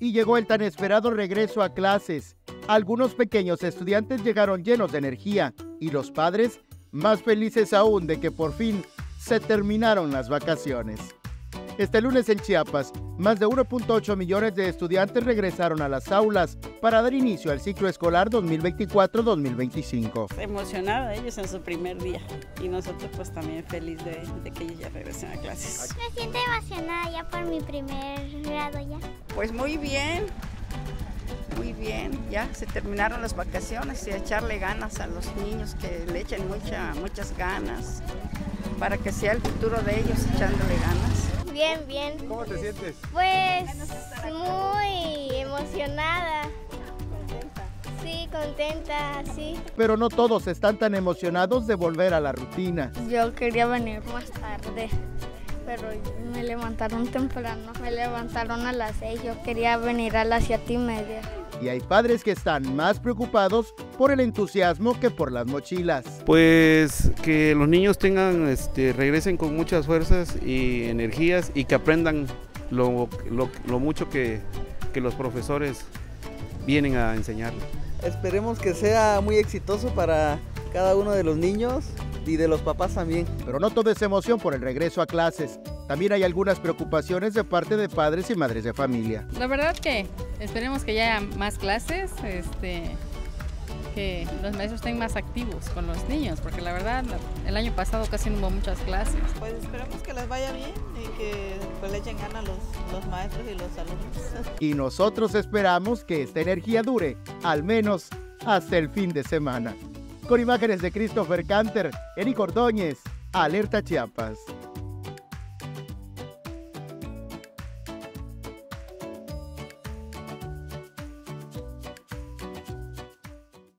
y llegó el tan esperado regreso a clases. Algunos pequeños estudiantes llegaron llenos de energía y los padres más felices aún de que por fin se terminaron las vacaciones. Este lunes en Chiapas, más de 1.8 millones de estudiantes regresaron a las aulas para dar inicio al ciclo escolar 2024-2025. Emocionada ellos en su primer día y nosotros pues también feliz de, de, que ellos ya regresen a clases. Me siento emocionada ya por mi primer grado ya. Pues muy bien, muy bien, ya se terminaron las vacaciones y echarle ganas a los niños que le echen mucha, muchas ganas para que sea el futuro de ellos echándole ganas. Bien, bien. ¿Cómo te sientes? Pues muy emocionada. Contenta. Sí, contenta, sí. Pero no todos están tan emocionados de volver a la rutina. Yo quería venir más tarde, pero me levantaron temprano. Me levantaron a las seis. Yo quería venir a las siete y media. Y hay padres que están más preocupados por el entusiasmo que por las mochilas. Pues que los niños tengan, este, regresen con muchas fuerzas y energías y que aprendan lo, lo, lo mucho que, que los profesores vienen a enseñarles. Esperemos que sea muy exitoso para cada uno de los niños y de los papás también. Pero no todo es emoción por el regreso a clases. También hay algunas preocupaciones de parte de padres y madres de familia. La verdad que esperemos que ya haya más clases, este, que los maestros estén más activos con los niños, porque la verdad el año pasado casi no hubo muchas clases. Pues esperemos que les vaya bien y que pues, le echen ganas los, los maestros y los alumnos. Y nosotros esperamos que esta energía dure al menos hasta el fin de semana. Con imágenes de Christopher Canter, Eric Ordóñez, Alerta Chiapas.